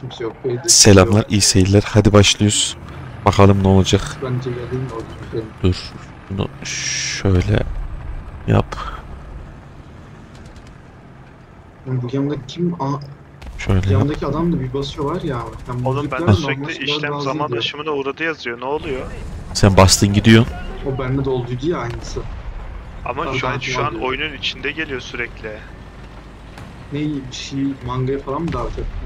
kimse yok. B'de kimse Selamlar, yok. iyi seyirler. Hadi başlıyoruz. Bakalım ne olacak. Bence geleyim. Dur. Bunu şöyle yap. Yani bu yanımda kim? Aa, Şöyle yap. yanımdaki adam da bir basıyor var ya. Ben Oğlum normal sürekli işlem zaman aşımına uğradı yazıyor. Ne oluyor? Sen bastın gidiyorsun. O bende de olduydu ya aynısı. Ama Tamam, şu an şu an oyunun içinde geliyor sürekli. Ne bir şey mangaya falan mı davet ettin?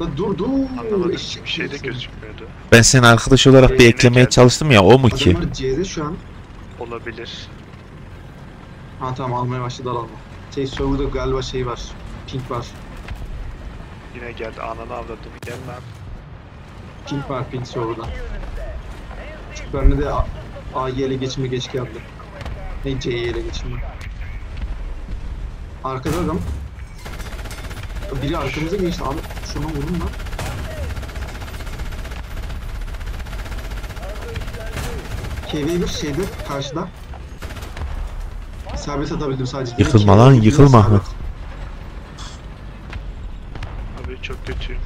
La dur dur. Anlamadım. eşek Bir şey de misin? gözükmüyordu. Ben seni arkadaş olarak bir eklemeye çalıştım ya o mu ki? Adamlar C'de şu an. Olabilir. Ha tamam almaya başladı alalım. Şey serverda galiba şey var. Pink var. Yine geldi. Ananı avladım. Gel lan. Pink var pink serverda. Çünkü bende de A- A'yı ele geçirme geç geldi. Ne C'yi ele geçirme. Arkada adam. Biri arkamıza geçti abi. Şuna vurun lan. KV bir şeyde karşıda. İsabet atabildim sadece. Yıkılma lan, yıkılma isabet. Ahmet. Abi çok kötüyüm.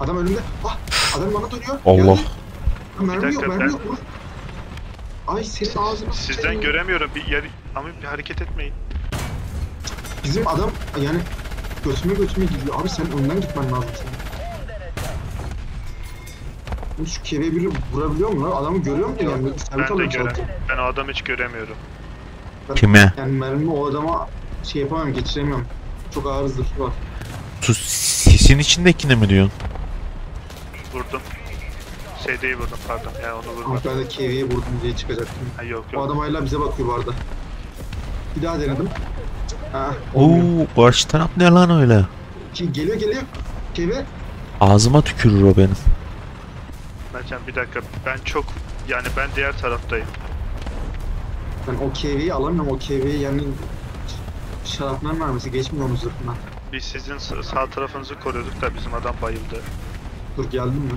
Adam önümde. Ah! Adam bana dönüyor. Allah. Geldi. Mermi Bir yok, dakika, mermi ben- yok. Vur. Ay senin ağzına Sizden göremiyorum. Bir yer ama bir hareket etmeyin. Bizim adam yani götüme götüme gidiyor. Abi sen önden gitmen lazım senin. Bu Şu keve biri vurabiliyor mu lan? Adamı görüyor musun yani? Ben de alıyor göre. sadece. Ben o adamı hiç göremiyorum. Kime? Yani mermi o adama şey yapamam, geçiremiyorum. Çok ağır zırhı var. Sus sesin içindekine mi diyorsun? Vurdum. SD'yi vurdum pardon. Yani onu ben de keveyi vurdum diye çıkacaktım. Ha, yok O yok. adam hala bize bakıyor bu arada. Bir daha denedim. Ha, Oo karşı taraf ne lan öyle? Ki geliyor geliyor. Keve. Ağzıma tükürür o benim. Mertcan bir dakika. Ben çok yani ben diğer taraftayım. Ben o keveyi alamıyorum. O keveyi yani şaraplar mermisi geçmiyor onun zırhından. Biz sizin sağ sağ tarafınızı koruyorduk da bizim adam bayıldı. Dur geldim mi?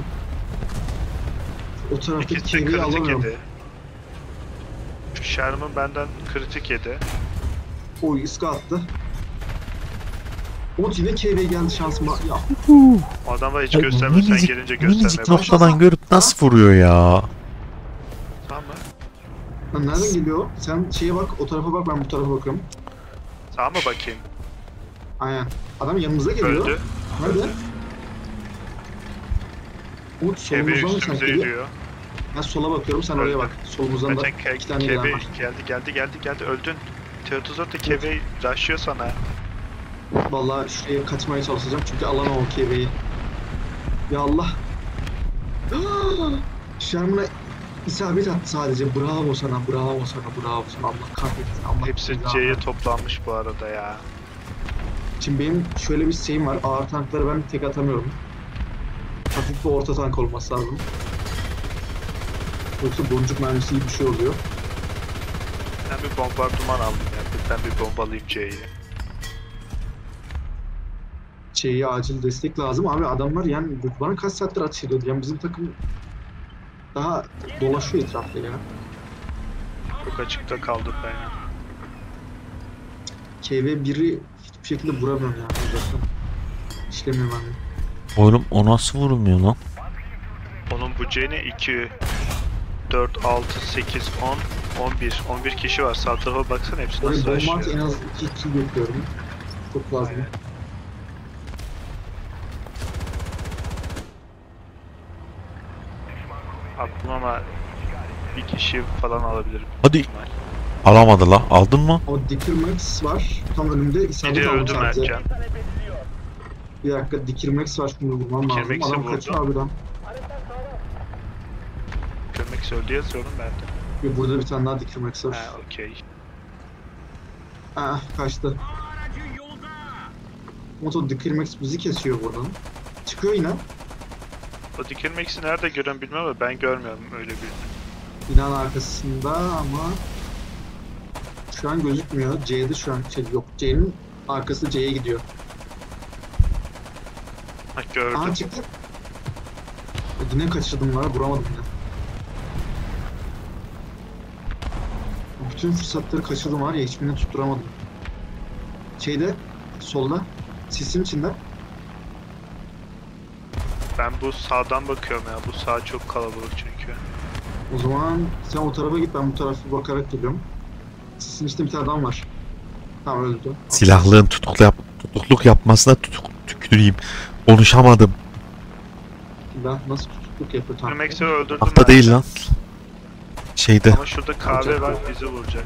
O keveyi kritik alamıyorum. yedi. Şu Sherman benden kritik yedi. O iska attı. O yine keveyi geldi şansıma. Ya adama hiç göstermiyor. Sen gelince Minicik göstermeye başladı. noktadan görüp nasıl vuruyor ya? Tamam mı? lan nereden geliyor? Sen şeye bak, o tarafa bak, ben bu tarafa bakıyorum. Tamam mı bakayım? Aynen. Adam yanımıza geliyor. Öldü. Nerede? Umut Kebe solumuzdan mı üstümüze sanki? yürüyor. Ben sola bakıyorum, sen oraya bak. Solumuzdan da Meten ke iki tane kebe var. geldi geldi geldi geldi öldün. Teotuzor da kebeyi rushlıyor sana. Vallahi şuraya kaçmaya çalışacağım çünkü alamam o keveyi. Ya Allah. Sherman'a isabet attı sadece. Bravo sana, bravo sana, bravo sana. Allah kahretsin. Allah Hepsi C'ye toplanmış bu arada ya. Şimdi benim şöyle bir şeyim var. Ağır tankları ben tek atamıyorum. Hafif bir orta tank olması lazım. Yoksa boncuk mermisi gibi bir şey oluyor. Ben bir bombardıman aldım ya. Ben bir bombalayayım C'yi. Şeyi acil destek lazım. Abi adamlar yani bana kaç saattir atış ediyordu. Yani bizim takım daha dolaşıyor etrafta ya. Çok açıkta kaldım ben ya. KV biri hiçbir şekilde vuramıyorum yani uzaktan. İşlemiyor bende. Oğlum o nasıl vurulmuyor lan? Onun bu C'ni 2, 4, 6, 8, 10, 11. 11 kişi var. Sağ tarafa baksana hepsi nasıl bomba at en az 2 kill bekliyorum. Çok lazım. Aklım ama bir kişi falan alabilirim. Hadi. Alamadı la. Aldın mı? O Dikir Max var. Tam önümde isabet Biri aldım öldü sadece. Mertcan. Bir dakika Dikir Max var şunu vurmam lazım. Max'i Adam vurdum. kaçıyor abi lan. Kömek öldü yazıyorum ben de. Ve burada bir tane daha Dikir Max var. Ha okey. Ah kaçtı. Moto Dikir Max bizi kesiyor buradan. Çıkıyor yine. O dikilmeksi nerede görüyorum bilmem ama ben görmüyorum öyle bir. Binanın arkasında ama şu an gözükmüyor. C'de şu an şey yok. C'nin arkası C'ye gidiyor. Ha gördüm. Aha çıktı. Yine kaçırdım var, vuramadım yine. Bütün fırsatları kaçırdım var ya hiçbirini tutturamadım. Şeyde, solda, sisin içinde. Ben bu sağdan bakıyorum ya. Bu sağ çok kalabalık çünkü. O zaman sen o tarafa git ben bu tarafa bakarak geliyorum. Sizin işte bir tane adam var. Tamam öldü. Silahlığın tutuklu yap tutukluk yapmasına tutuk tüküreyim. Konuşamadım. Ben nasıl tutukluk yapıyor tamam. Öldürdüm Hafta ben. değil lan. Şeyde. Ama şurada kahve var bizi vuracak.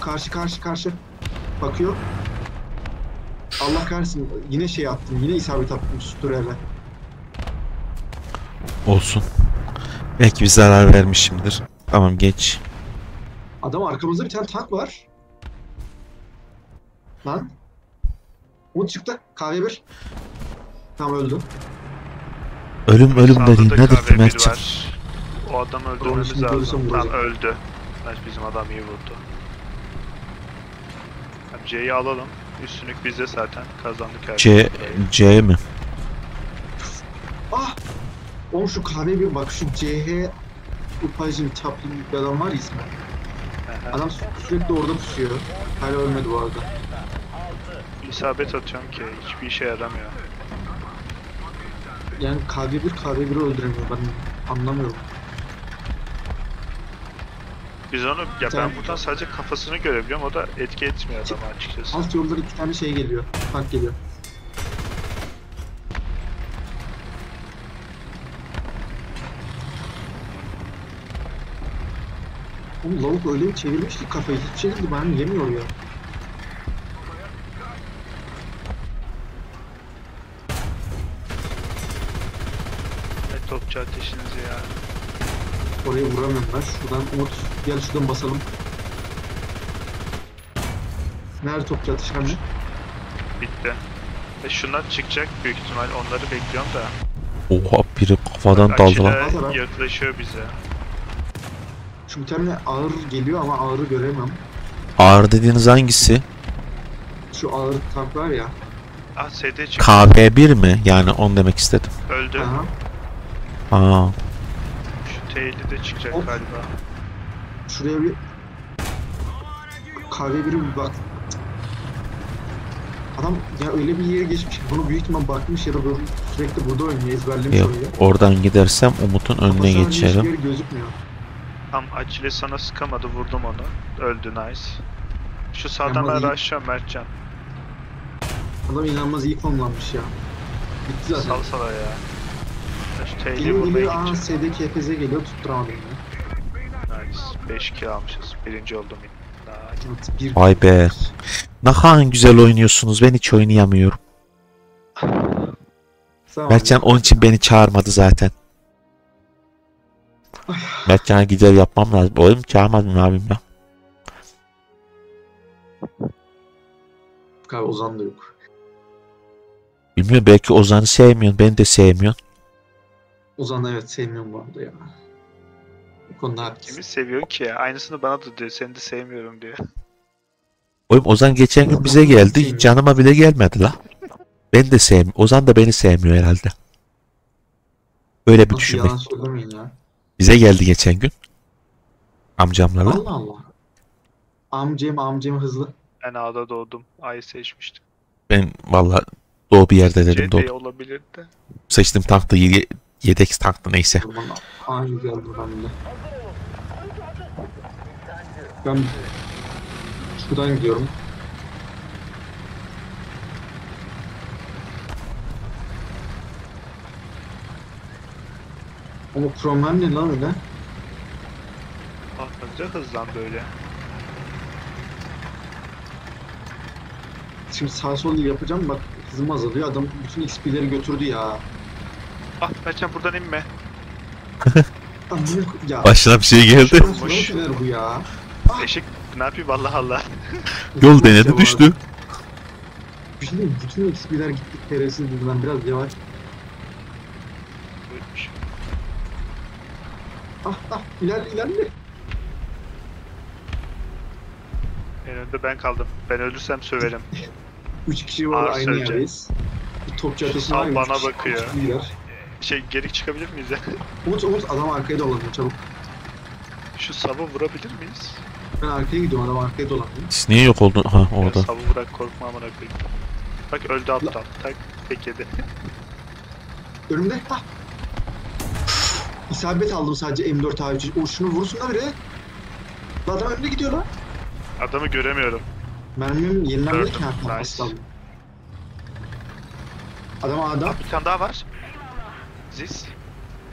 Karşı karşı karşı. Bakıyor. Allah kahretsin yine şey attım yine isabet attım sütürele. Olsun. Belki bir zarar vermişimdir. Tamam geç. Adam arkamızda bir tane tank var. Lan. O çıktı. Kahve bir. Tamam öldü. Ölüm ölüm Sağda dediğin nedir Mertcan? O adamı Onu öldürmemiz lazım. vuracak. öldü. Evet, bizim adam iyi vurdu. C'yi alalım. Üstünlük bizde zaten. Kazandık her C, şeyi. C mi? Ah! Oğlum şu kahve bir bak şu CH Upajin Chaplin bir adam var ya ismi. Aha. Adam sü- sürekli orada pusuyor. Hala ölmedi bu arada. İsabet atıyorum ki hiçbir işe yaramıyor. Yani kahve bir kahve biri öldüremiyor ben anlamıyorum. Biz onu, ya ben buradan sadece kafasını görebiliyorum. O da etki etmiyor adama açıkçası. Alt yolları iki tane şey geliyor. Tank geliyor. Oğlum lavuk öyle bir çevirmiş ki kafayı hiçbir şey değil ben yemiyor ya. Ne topçu ateşiniz ya. Oraya vuramıyorum ben. Şuradan Umut gel şuradan basalım. Nerede topçu atış hani? Bitti. E şunlar çıkacak büyük ihtimal. Onları bekliyorum da. Oha biri kafadan daldı lan. Yaklaşıyor bize. Şu tane ağır geliyor ama ağırı göremem. Ağır dediğiniz hangisi? Şu ağır tank var ya. Ah SD çıktı. KB1 mi? Yani onu demek istedim. Öldü. Aha. Aa, Şu T'li de çıkacak Of. galiba. Şuraya bir kahve biri bir bak. Adam ya öyle bir yere geçmiş bunu büyük ihtimal bakmış ya da böyle sürekli burada oynuyor ezberlemiş yok. orayı. Oradan gidersem Umut'un önüne Kafasına hiçbir geçerim. yeri gözükmüyor. Tam Akile sana sıkamadı. Vurdum onu. Öldü nice. Şu sağdan Ama ben iyi. rush'lıyorum Mertcan. Adam inanılmaz iyi konumlanmış ya. Bitti zaten. Sal sala ya. Şu T'li Geliyor vurmaya geliyor aa gideceğim. SDKPZ geliyor tutturamadım ya. Nice. 5 kill almışız. Birinci oldum. Nice. Vay be. Ne kadar güzel oynuyorsunuz. Ben hiç oynayamıyorum. Sağ ol. Mertcan onun için beni çağırmadı zaten. Mertcan'a gider yapmam lazım. Oğlum çağırmadın yapayım ya. Galiba Ozan da yok. Bilmiyorum belki Ozan'ı sevmiyorsun. Beni de sevmiyorsun. Ozan evet sevmiyorum bu arada ya. Konuda haklısın. Kimi seviyor ki ya? Aynısını bana da diyor. Seni de sevmiyorum diyor. Oğlum Ozan geçen gün bize geldi. Canıma bile gelmedi la. Ben de sevmiyorum. Ozan da beni sevmiyor herhalde. Öyle bir yalan söylemeyin ya. Bize geldi geçen gün. Amcamlarla. Allah Allah. Amcam amcam hızlı. Ben A'da doğdum. A'yı seçmiştim. Ben valla doğu bir yerde dedim C de doğdum. olabilir de. Seçtim tankta ye- yedek tankta neyse. O aynı geldi ben de. Ben şuradan gidiyorum. Ama Cromwell ne lan öyle? Atlanınca hızlandı öyle. Şimdi sağ sol yapacağım bak hızım azalıyor. Adam bütün XP'leri götürdü ya. Ah Mertcan buradan inme. Ya. Başına bir şey geldi. Bu ya? Eşek ne yapayım Allah Allah. Yol denedi düştü. Bir şey diyeyim bütün XP'ler gitti keresiz buradan biraz yavaş. Buymuş. Ah ah ilerle ilerle. En önde ben kaldım. Ben ölürsem söverim. Üç kişi var Ağır aynı söyleyeceğim. yerdeyiz. Bir topçu Şu ateşi sağ var ya, bana bakıyor. kişiler. Şey geri çıkabilir miyiz ya? Umut Umut adam arkaya dolanıyor çabuk. Şu savı vurabilir miyiz? Ben arkaya gidiyorum adam arkaya dolanıyor. Siz niye yok oldun? Ha Ya orada. savı bırak korkma amına koyayım. Bak öldü aptal. Tak tek yedi. Önümde. Hah. İsabet aldım sadece M4 abi. O şunu vursun da biri. Lan Adam önünde gidiyor lan. Adamı göremiyorum. Mermim yenilenmedi ki ha, tamam, nice. aslan. Adam adam Bir tane daha var. Ziz.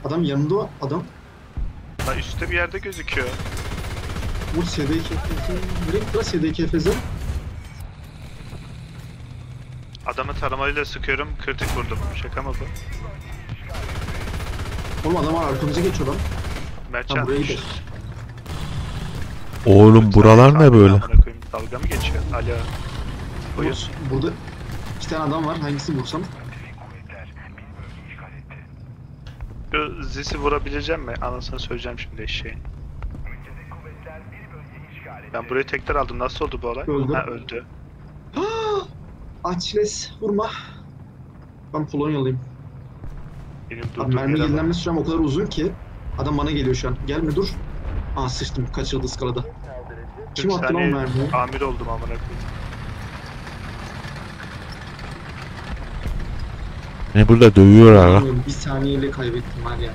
adam yanında o adam. Ha üstte bir yerde gözüküyor. Bu SDK Nereye gitti lan SDK Feza? Adamı taramayla sıkıyorum. Kritik vurdum. Şaka mı bu? Oğlum adam arkamıza geçiyor lan. Mertcan. Ha, buraya gidelim. Oğlum buralar ne böyle? Dalga mı geçiyor? Alo. Buyur. Burada iki tane adam var. Hangisini vursam? Şu Ziz'i vurabileceğim mi? Anasını söyleyeceğim şimdi eşeğin. Ben burayı tekrar aldım. Nasıl oldu bu olay? Öldü. Ha öldü. Açles vurma. Ben Polonyalıyım. Benim Abi durduğum mermi yere bak. yenilenme sürem o kadar uzun ki. Adam bana geliyor şu an. Gelme dur. Aa sıçtım. Kaçırdı skalada. Kim attı lan saniye mermiyi? Amir oldum amına koyayım. Beni burada dövüyorlar lan. Bilmiyorum, Bir saniyeyle kaybettim var ya.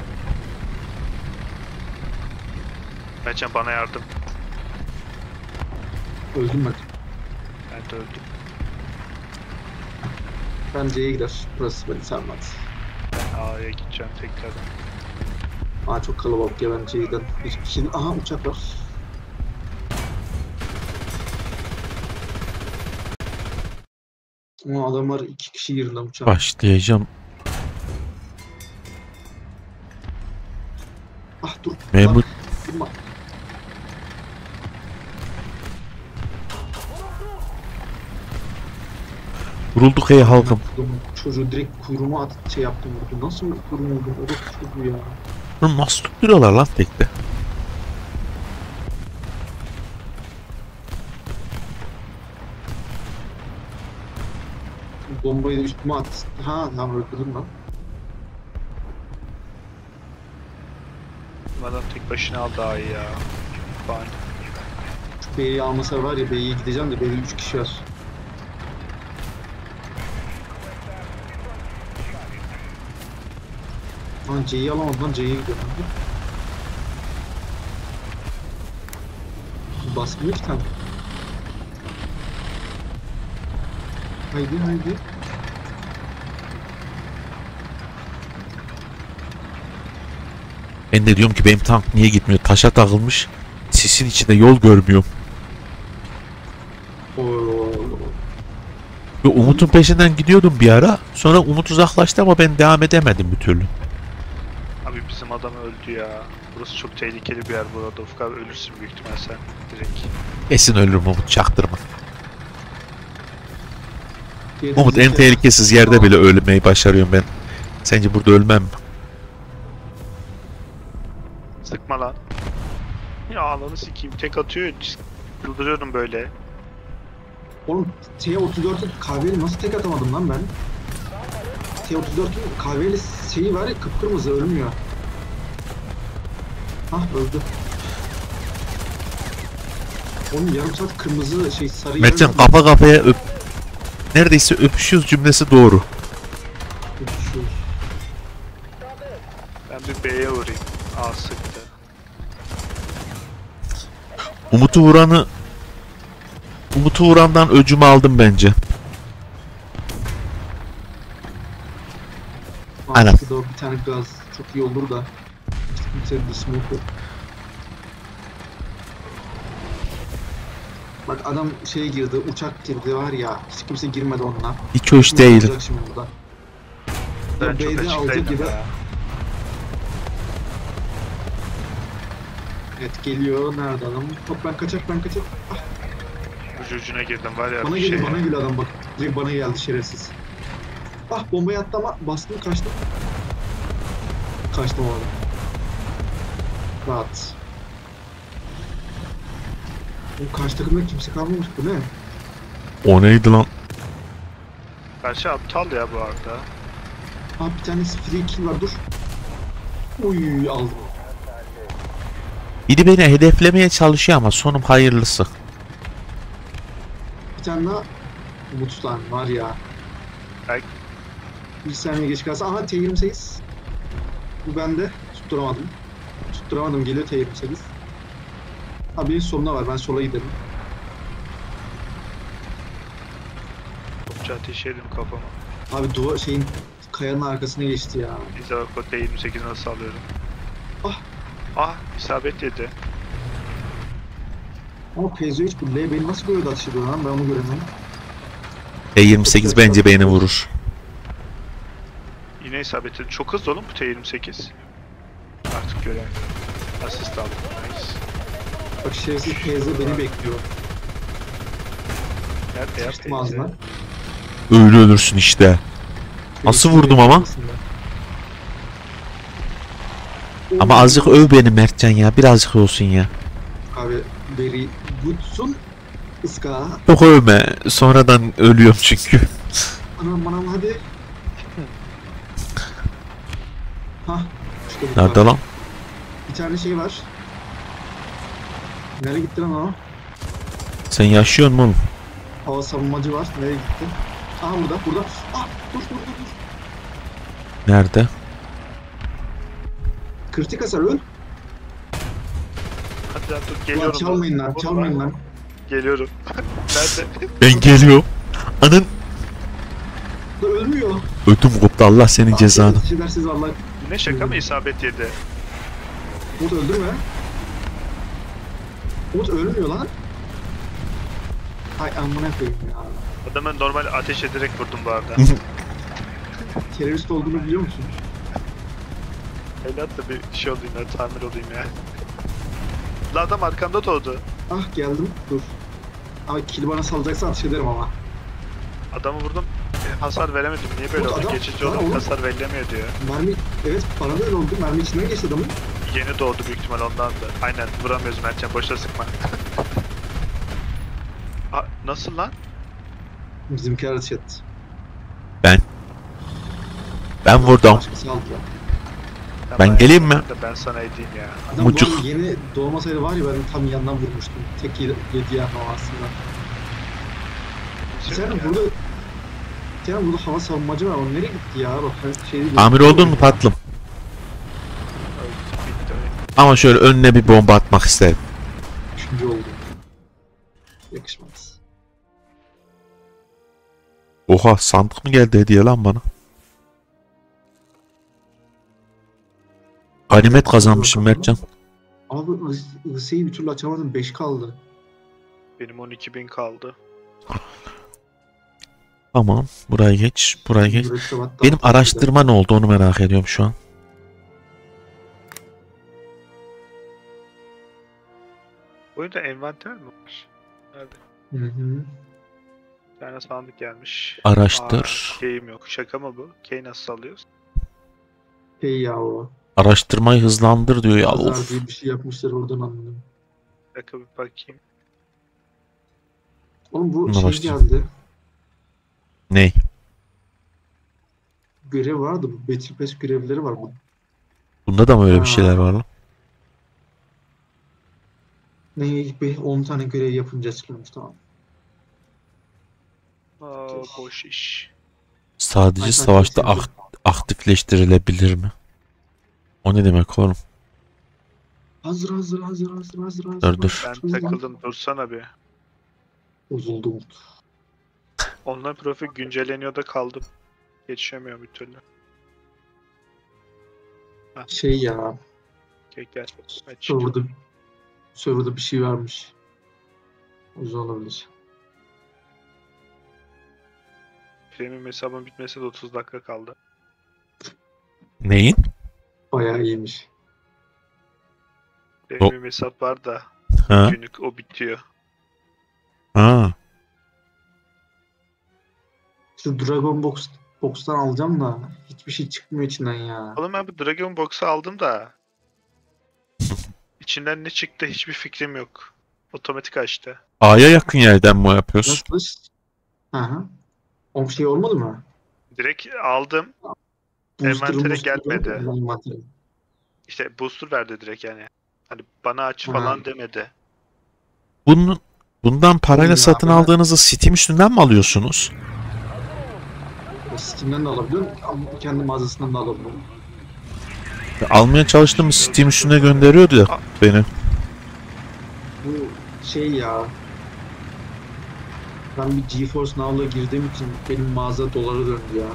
Mertcan bana yardım. Öldüm ben. Ben de öldüm. Ben C'ye gider. Burası beni sarmadı. Ben A'ya gideceğim tekrardan. Aa çok kalabalık ya ben giderim. Bir kişi... Aha uçak var. Ama adamlar iki kişi girdi lan uçağa. Başlayacağım. Ah dur. Memur durma. vurulduk ey halkım. Çocuğu direkt kuyruğuma at şey yaptım vurdu. Nasıl kuyruğuma vurdum? O da çocuğu ya. Oğlum nasıl tutturuyorlar lan tekte? Bombayı da üstüme at. Ha tamam öldürdüm lan. Bu Adam tek başına aldı A'yı ya. Fine. Şu B'yi almasa var ya B'ye gideceğim de B'de 3 kişi var. Lan C'yi alamadım lan C'ye gidiyorum. Basmıyor ki tank. Haydi haydi. Ben de diyorum ki benim tank niye gitmiyor? Taşa takılmış. Sisin içinde yol görmüyorum. Ve Umut'un peşinden gidiyordum bir ara. Sonra Umut uzaklaştı ama ben devam edemedim bir türlü. Abi bizim adam öldü ya. Burası çok tehlikeli bir yer bu arada. Ufuk abi ölürsün büyük ihtimal sen. Direkt. Kesin ölürüm Umut çaktırma. Umut en tehlikesiz yerde bile ölmeyi başarıyorum ben. Sence burada ölmem mi? Sıkma lan. Ya ananı sikeyim. Tek atıyor. Yıldırıyorum böyle. Oğlum T34'ün kahveli nasıl tek atamadım lan ben? T34'ün kahveli şeyi var ya kıpkırmızı ölmüyor. Hah öldü. Oğlum yarım saat kırmızı şey sarı Mertcan kafa kafaya öp... Neredeyse öpüşüyoruz cümlesi doğru. Öpüşüyor. Ben bir B'ye uğrayayım. A sıktı. Umut'u vuranı... Umut'u vurandan öcümü aldım bence. Aynen. şurada bir tane gaz çok iyi olur da. Hiç kimse bir smoke yok. Bak adam şeye girdi, uçak girdi var ya, hiç kimse girmedi onunla. Hiç hoş değil. şimdi burada? Ben çok açıktaydım gibi. ya. Evet geliyor, nerede adam? Hop ben kaçak, ben kaçak. Ah, Ucu ucuna girdim var ya bana bir geliyor, şey. bana geliyor adam bak. Direkt bana geldi şerefsiz. Ah bombayı attı ama bastım kaçtım. Kaçtım orada. Rahat. O karşı takımda kimse kalmamış bu ne? O neydi lan? Karşı aptal ya bu arada. Ah bir tanesi free kill var dur. Uy aldım. Biri beni hedeflemeye çalışıyor ama sonum hayırlısı. Bir tane daha Umut'tan var ya. Bir saniye geç kalsa. Aha T28. Bu bende. Tutturamadım. Tutturamadım. Geliyor T28. Ha benim solumda var. Ben sola giderim. Topçu ateş edelim kafama. Abi duvar şeyin kayanın arkasına geçti ya. Bak o T28 nasıl alıyorum. Ah. İsabet yedi. Ama PZ3 bu L beni nasıl böyle atış ediyor lan ben onu göremiyorum. E28 bence beni vurur. Yine isabet yedi. Çok hızlı oğlum bu T28. Artık gören. Asist aldım. Nice. Bak şerefsiz PZ beni bekliyor. Nerede ya Sıçtım T28? ağzına. Öyle ölürsün işte. Nasıl vurdum ama? Ama azıcık öv beni Mertcan ya. Birazcık olsun ya. Abi very goodsun. Iska. Çok övme. Sonradan ölüyorum çünkü. Anam anam hadi. Hah. işte Nerede kadar. lan? Bir tane şey var. Nereye gitti lan o? Sen yaşıyor musun oğlum? Hava savunmacı var. Nereye gitti? Aha burada, burada. Ah, dur dur dur. Nerede? Kritik hasar öl. Hadi lan dur Ulan geliyorum. çalmayın lan, çalmayın lan. Geliyorum. Nerede? Ben geliyorum. Anın Lan ölmüyor. ödüm koptu Allah senin cezanı. Şedersiz Allah. ne şaka mı isabet yedi? Umut öldürme. Umut ölmüyor lan. Ay amına koyayım ya. Adamı normal ateş ederek vurdum bu arada. Terörist olduğunu biliyor musun? Evlat da bir şey olayım ya, tamir olayım ya. Lan adam arkamda doğdu. Ah geldim. Dur. Ama kill bana salacaksa atış ederim ama. Adamı vurdum. e, Hasar veremedim. Niye böyle oldu? adam- Geçici lan olarak oğlum. hasar verilemiyor diyor. Mermi, evet bana da öyle oldu. Mermi içinden geçti adamın. Yeni doğdu büyük ihtimal ondan da. Aynen vuramıyoruz Mertcan boşa sıkma. Aa, nasıl lan? Bizimkiler atış etti. Ben vurdum. Başkası aldı ya. Ben geleyim mi? Ben sana edeyim ya. Adam Mucuk. bu yeni doğmasaydı var ya ben tam yandan vurmuştum. Tek yedi, yedi yani o aslında. Şey Sen ya. burada sen burada hava savunmacı var. O nereye gitti ya? Bak şey. Amir oldun mu tatlım? Ama şöyle önüne bir bomba atmak isterim. Üçüncü oldu. Yakışmaz. Oha sandık mı geldi hediye lan bana? Ganimet kazanmışım Mertcan. Abi Ise'yi bir türlü açamadım. 5 kaldı. Benim 12.000 kaldı. Tamam buraya geç buraya geç. Benim araştırma ne oldu onu merak ediyorum şu an. Oyunda envanter mi var? Nerede? Hı hı. Bir tane sandık gelmiş. Araştır. Aa, yok. Şaka mı bu? Key nasıl alıyoruz? Hey ya o. Araştırmayı hızlandır diyor ya. Of. bir şey yapmışlar oradan anladım. Bir dakika bir bakayım. Oğlum bu Buna şey başlayacağım. geldi. Ney? Görev vardı. Bu Battle Pass görevleri var. Bu Bunda da mı öyle bir Ha. şeyler var lan? ne bir 10 tane görev yapınca çıkıyormuş tamam. Aa, boş iş. Sadece Ay, savaşta ak- aktifleştirilebilir mi? O ne demek oğlum? Hazır hazır hazır hazır hazır hazır. Dur, dur. Ben takıldım dursana bir. Bozuldu Umut. Online profil güncelleniyor da kaldım. Geçemiyorum bir türlü. Şey ya. Gel gel. Aç. Server'da, server'da bir şey varmış. Uzun olabilir. Premium hesabım bitmesi de 30 dakika kaldı. Neyin? Bayağı iyiymiş. Premium hesap var da Ha? günlük o bitiyor. Ha. İşte Dragon Box Box'tan alacağım da hiçbir şey çıkmıyor içinden ya. Oğlum ben bu Dragon Box'u aldım da içinden ne çıktı hiçbir fikrim yok. Otomatik açtı. A'ya yakın yerden mi yapıyorsun? Nasıl? Hı hı. O şey olmadı mı? Direkt aldım. Booster, Envantere booster gelmedi. Envantere. İşte booster verdi direkt yani. Hani bana aç Ha. falan demedi. Bunun bundan parayla Ya satın ben- aldığınızı Steam üstünden mi alıyorsunuz? Steam'den de alabiliyorsun. Ama kendi mağazasından da alabiliyorsun. Almaya çalıştığım Steam üstüne gönderiyordu ya beni. Bu şey ya. Ben bir GeForce Now'la girdiğim için benim mağaza dolara döndü ya.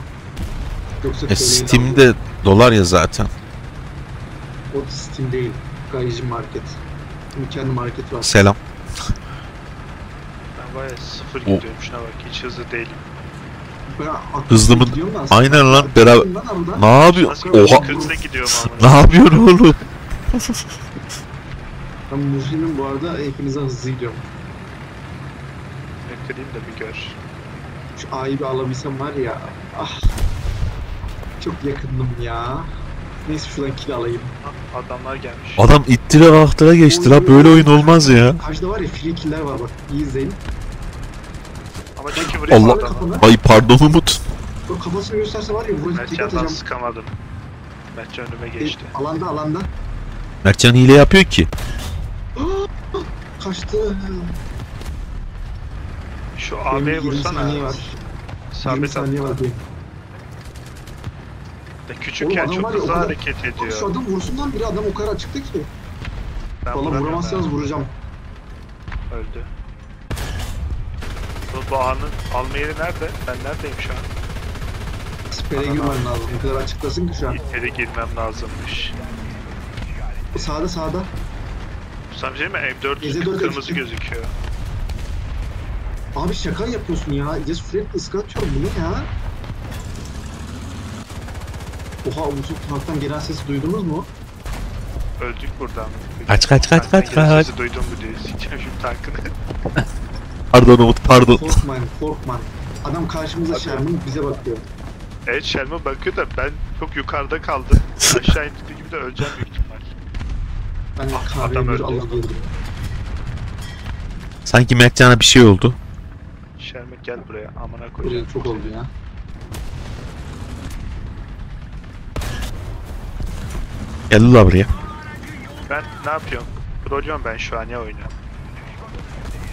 Yoksa E, Steam'de dolar ya zaten. O Steam değil. Gaijin Market. Şimdi kendi market var. Selam. Ben baya sıfır O- gidiyorum şuna bak hiç hızlı değilim. Hızlı mı? Aynen lan beraber. Ne yapıyor? Nasıl Oha. Ne yapıyorsun oğlum? Ben Muzli'nin bu arada hepinize hızlı gidiyorum. Bekleyin de bir gör. Şu A'yı bir alabilsem var ya. Ah. Çok yakındım ya. Neyse şuradan kill alayım. Adamlar gelmiş. Adam ittire kalktıra geçti la böyle oyun olmaz ya. Karşıda var ya free killer var bak. İyi izleyin. Ama çeki vurayım Allah- adamı. Kafana. Ay pardon Umut. O kafasını gösterse var ya vuracak tek Mertcan'dan atacağım. sıkamadım. Mertcan önüme E, geçti. alanda alanda. Mertcan hile yapıyor ki. Kaçtı. Şu Benim AB'ye 20 vursana. saniye var. 20 Sabit saniye var benim. De küçükken Oğlum çok hızlı kadar- hareket Abi şu ediyor. adam vursun lan biri adam o kadar açıktı ki. Ben Valla vuramazsanız vuracağım. Öldü. Bu, bu anın alma yeri nerede? Ben neredeyim şu an? Spere Anam. girmen lazım. O kadar açıklasın ki şu an. İçeri girmem lazımmış. Sağda sağda. Sana bir şey mi? M4 Gece dört kırmızı gözüküyor. Abi şaka yapıyorsun ya. Ya sürekli ıskatıyorum bunu ya. Oha Umut'un tanktan gelen sesi duydunuz mu? Öldük buradan. Kaç, kaç, kaç, kaç, kaç. Sesi duydum mu diye sikeceğim şimdi tankını. Pardon Umut pardon. Korkman, korkman. Adam karşımıza. Sherman bize bakıyor. evet Shelma bakıyor da ben çok yukarıda kaldım. Aşağı indiği gibi de öleceğim büyük ihtimal. Ben Ah, kahveye adam bir. Sanki Mertcan'a bir şey oldu. Shelma gel buraya amına koyacağım. Buraya çok oldu ya. Gel la buraya. Ben ne yapıyorum? Trollüyorum ben şu an ya oyunu.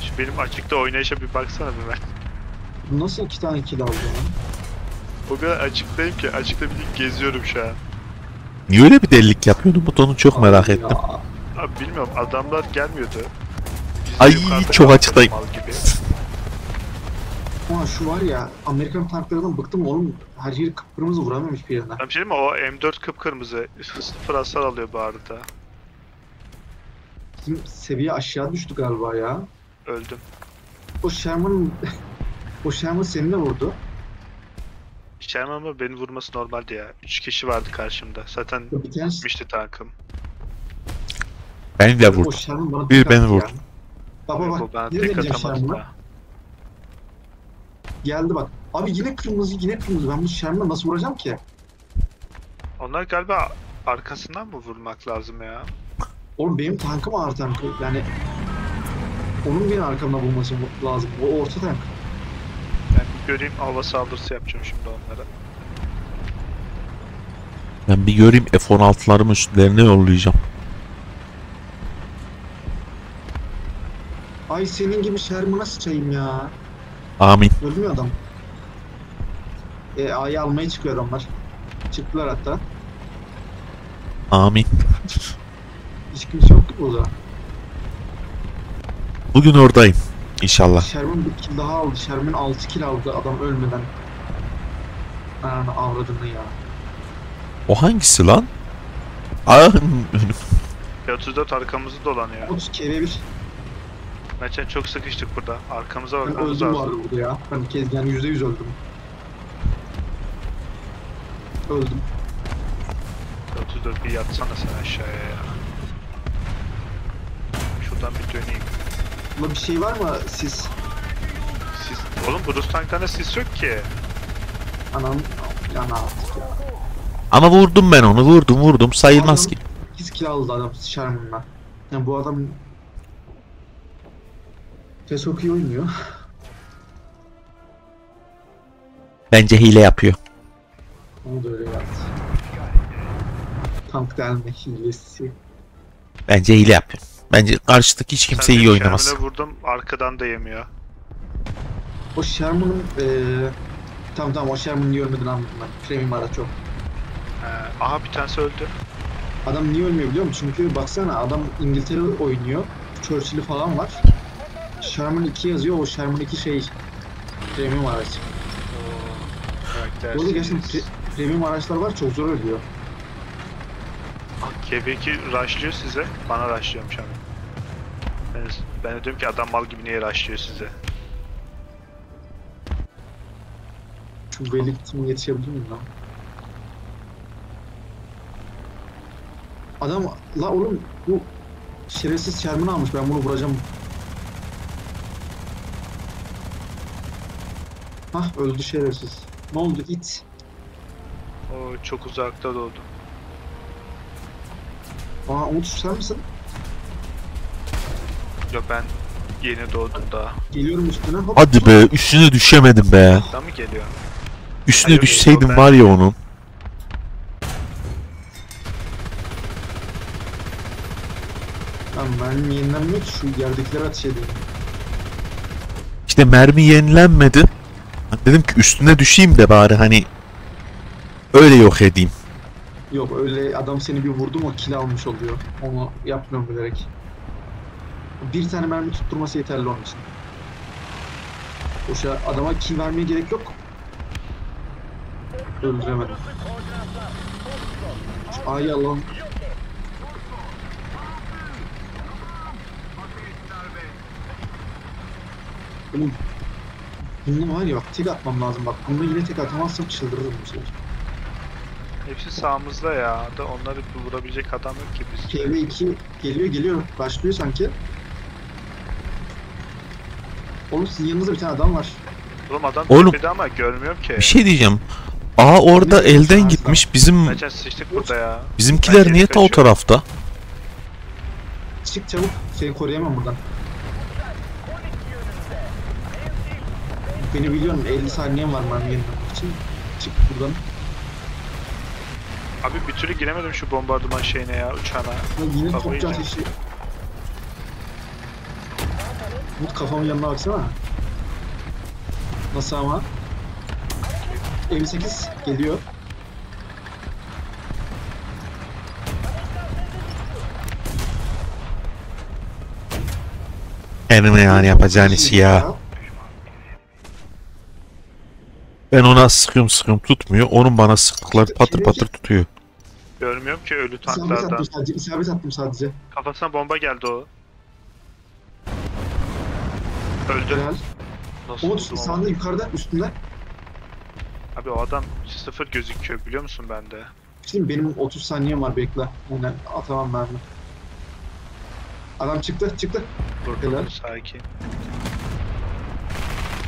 Şu benim açıkta oynayışa bir baksana bir ben. Nasıl iki tane kill aldı ya? O kadar açıktayım ki açıkta bir geziyorum şu an. Niye öyle bir delilik yapıyorsun Umut onu çok merak Ya, ettim. Abi bilmiyorum adamlar gelmiyordu. Biz de Ay, yukarıda çok kaldık açıktayım. mal gibi. Ama şu var ya Amerikan tanklarından bıktım oğlum. Her yeri kıpkırmızı vuramıyormuş bir yerine. Ben bir şey mi? O M4 kıpkırmızı. Hasar alıyor bu arada. Bizim seviye aşağı düştü galiba ya. Öldüm. O Sherman o Sherman seninle vurdu. Sherman ama beni vurması normaldi ya. 3 kişi vardı karşımda. Zaten bitmişti tankım. Ben de bana Bir beni vurdu. Baba bak ne tek diyeceğim atamadı Sherman'a? da. Geldi bak. Abi yine kırmızı yine kırmızı. Ben bu Sherman'a nasıl vuracağım ki? Onlar galiba arkasından mı vurmak lazım ya? Oğlum benim tankım ağır tankı. Yani onun beni arkamdan bulması lazım. O orta tank. Ben bir göreyim hava saldırısı yapacağım şimdi onlara. Ben bir göreyim F-16'larımı üstlerine yollayacağım. Ay senin gibi Sherman'a sıçayım ya. Amin. Öldü mü adam? E, A'yı almaya çıkıyor adamlar. Çıktılar hatta. Amin. Hiç kimse yok ki burada. Bugün oradayım. İnşallah. Sherman bir kill daha aldı. Sherman 6 kill aldı adam ölmeden. Ananı avradını ya. O hangisi lan? Aa, P34 arkamızı dolanıyor. 30 kere bir. Mertcan çok sıkıştık burada. Arkamıza Ben bakmamız öldüm bu arada lazım. burada ya. Ben kez yani %100 öldüm. Öldüm. P34 bir yatsana sen aşağıya ya. Şuradan bir döneyim. Bunda bir şey var mı siz? Sis... Oğlum Bruce Tank'tan sis yok ki. Anam yana artık ya. Ama vurdum ben onu vurdum vurdum sayılmaz ki. 8 kill aldı adam Sherman'la. Yani bu adam çok iyi oynuyor. Bence hile yapıyor. Onu da öyle yaptı. Tank delme hilesi. Bence hile yapıyor. Bence karşıdaki hiç kimse Sen iyi oynamaz. Sherman'e vurdum arkadan da yemiyor. O Sherman'ın eee Tamam tamam o Sherman'ı niye ölmediğini anladım ben. Premium araç o. Ee, aha bir tanesi öldü. Adam niye ölmüyor biliyor musun? Çünkü baksana adam İngiltere oynuyor. Churchill'i falan var. Sherman 2 yazıyor. O Sherman 2 şey premium araç. Karakter Bu arada gerçekten pre- premium araçlar var çok zor ölüyor. KB2 rushlıyor size. Bana rushlıyormuş abi. Ben, ben de diyorum ki adam mal gibi niye rushlıyor size? Şu belli kısmına yetişebilir miyim lan? Adam la oğlum bu şerefsiz Sherman almış ben bunu vuracağım. Hah öldü şerefsiz. Ne oldu it? O çok uzakta doğdu. Aa Umut sen misin? Yok ben yeni doğdum daha. Geliyorum üstüne hop. Hadi be üstüne düşemedim be. Daha mı geliyor? Üstüne Hayır, düşseydim ben- var ya onun. Lan mermi yenilenmiyor ki şu yerdekileri ateş edeyim. İşte mermi yenilenmedi. Dedim ki üstüne düşeyim de bari hani öyle yok edeyim. Yok öyle adam seni bir vurdu mu kill almış oluyor. Onu yapmıyorum bilerek. Bir tane mermi tutturması yeterli onun için. Boşa adama kill vermeye gerek yok. Öldüremedim. Ay Allah'ım. Oğlum, Bunu var ya bak tek atmam lazım bak. Bunu yine tek atamazsam çıldırırım bu sefer. Hepsi sağımızda ya. Da onları vurabilecek adam yok ki biz. KV2 geliyor geliyor. Başlıyor sanki. Oğlum sizin yanınızda bir tane adam var. Oğlum adam Oğlum. tepede ama görmüyorum ki. Bir şey diyeceğim. Aa orada Ne? elden gitmiş. Bizim Bence sıçtık burada ya. bizimkiler niye ta o tarafta? Çık çabuk. Seni koruyamam buradan. Beni biliyorsun 50 saniyem var mermi yenilemek için. Çık buradan. Abi bir türlü giremedim şu bombardıman şeyine ya uçağına. Ya yine Kafayı topçu ateşi. Umut kafamın yanına baksana. Nasıl ama? 58 geliyor. Enime yani yapacağın işi ya. Ben ona sıkıyorum sıkıyorum tutmuyor. Onun bana sıktıkları patır patır tutuyor. Görmüyorum ki ölü İsabet tanklardan. attım sadece. İsabet attım sadece. Kafasına bomba geldi o. Öldü. Helal. Nasıl Umut sağında yukarıda üstünde. Abi o adam sıfır gözüküyor biliyor musun bende? Şimdi benim 30 saniyem var bekle. Yani atamam mermi. Adam çıktı çıktı. Durdum Helal. sakin.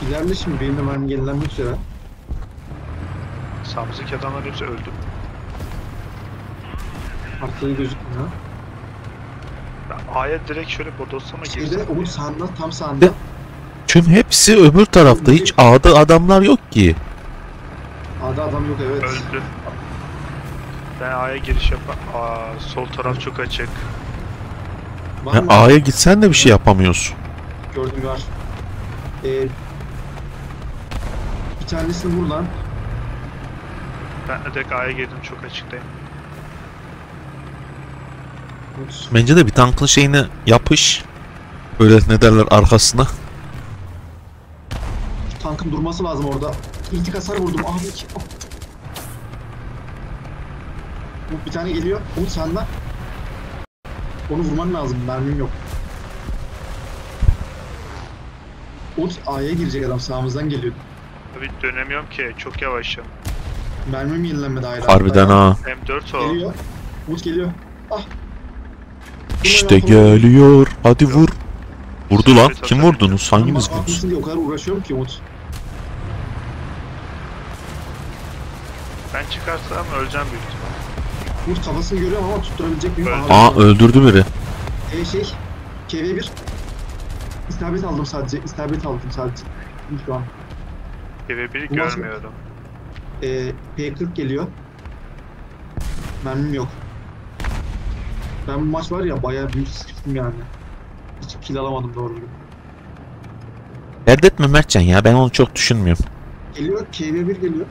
İleride şimdi benim de mermi yenilenmek üzere. Sağımızdaki adamlar hepsi öldü. Arkada gözükmüyor. Ben A'ya direkt şöyle bodoslama Şeyde girsem. Umut sağında tam sağında. Tüm hepsi öbür tarafta. Hiç A'da adamlar yok ki. A'da adam yok evet. Öldü. Ben A'ya giriş yap. Aa sol taraf çok açık. Var mı? A'ya gitsen de bir şey yapamıyorsun. Gördüm var. Ee, bir tanesini vur lan. Ben de direkt A'ya girdim çok açıktayım. Bence de bir tankın şeyine yapış. Böyle ne derler arkasına. Şu tankın durması lazım orada. İlk hasar vurdum abi. Umut bir tane geliyor. Umut sağında. Onu vurman lazım. Mermim yok. Umut A'ya girecek adam. Sağımızdan geliyor. Abi dönemiyorum ki çok yavaşım. Mermim yenilenmedi hala. Harbiden ha. M4 o. Geliyor. Umut geliyor. Ah. İşte geliyor. Hadi vur. Vurdu lan. Kim vurdunuz? Hanginiz Ama vurdunuz? o kadar uğraşıyorum ki Umut. Ben çıkarsam öleceğim büyük ihtimal. Umut kafasını görüyorum ama tutturabilecek miyim? Öldü. Aa öldürdü biri. E şey, KV1. İsabet aldım sadece, isabet aldım sadece. Şu an. TV1'i Bu nasıl- görmüyorum. E, P40 geliyor. Mermim yok. Ben bu maç var ya bayağı büyük sıkıştım yani. Hiç kill alamadım doğru düzgün. Dert etme Mertcan ya. Ben onu çok düşünmüyorum. Geliyor. KB1 geliyor.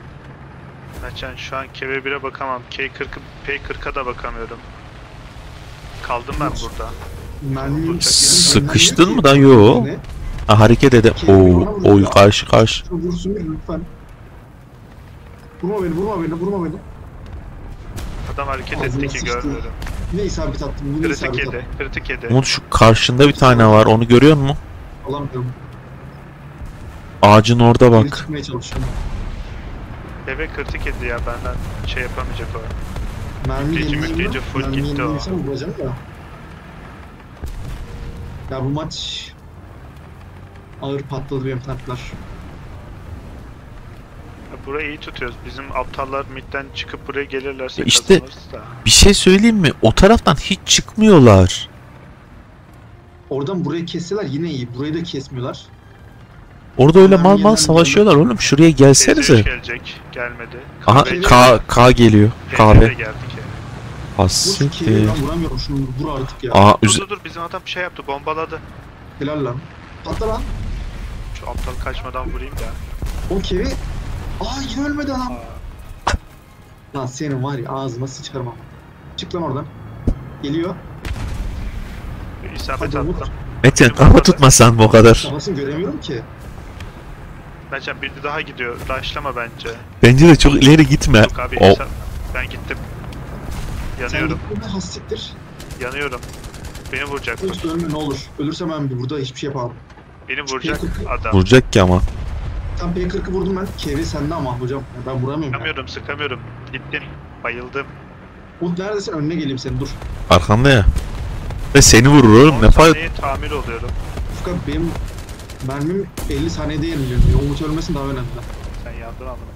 Mertcan şu an KB1'e bakamam. K40, P40'a da bakamıyorum. Kaldım ben burada. Mermi Sıkıştın mı lan? Yo. Ha, hareket ede. Oo, oy karşı karşı. Vursun lütfen. Vurma beni, vurma beni, vurma beni. Adam hareket Ağzına etti ki sıçtı. görmüyorum. Yine isabet attım, yine Kritik isabet attım. yedi. Kritik yedi. Umut şu karşında bir tane var. Onu görüyor musun? Alamıyorum. Ağacın orada Geri bak. çıkmaya çalışıyorum. Bebe kritik yedi ya benden şey yapamayacak o. Mermi yenileyim mütleyince mi? full Mermi gitti o. yeniliyorsam vuracağım da. Ya bu maç ağır patladı benim tanklar. Burayı iyi tutuyoruz. Bizim aptallar midden çıkıp buraya gelirlerse Ya işte- kazanırız da. Bir şey söyleyeyim mi? O taraftan hiç çıkmıyorlar. Oradan burayı kesseler yine iyi. Burayı da kesmiyorlar. Orada öyle mal mal savaşıyorlar oğlum. Şuraya gelsenize. gelecek. Gelmedi. Aha K, K geliyor. Kahve Kahve. geldi ki. Vur vuramıyorum şunu artık ya. Aa Dur dur dur bizim adam bir şey yaptı bombaladı. Helal lan. Patla lan. Şu aptal kaçmadan vurayım da. O kevi. Aa yine ölmedi adam. Lan senin var ya ağzıma sıçarım ama. Çık lan oradan. Geliyor. isabet Hadi Umut. attım. Metin kafa tutmasan bu o kadar. Kafasını göremiyorum ki. Mertcan biri daha gidiyor. Rushlama bence. Bence de çok ileri gitme. Yok abi O- ben gittim. Sen Yanıyorum. gittin mi hassiktir. Yanıyorum. Beni vuracak. Hiç ölme ne olur. Ölürsem ben burada hiçbir şey yapamam. Beni vuracak P40. adam. Vuracak ki ama. Tam P40'ı vurdum ben. Kevi sende ama hocam. Ben vuramıyorum. ya. Sıkamıyorum sıkamıyorum. Gittim. Bayıldım. Umut neredesin? Önüne geleyim senin dur. Arkanda ya. Ve seni vurur oğlum ne 10 fayda. saniye tamir oluyorum. Furkan benim mermim 50 saniyede yeniliyor. Umut ölmesin daha önemli. Sen yandın amına.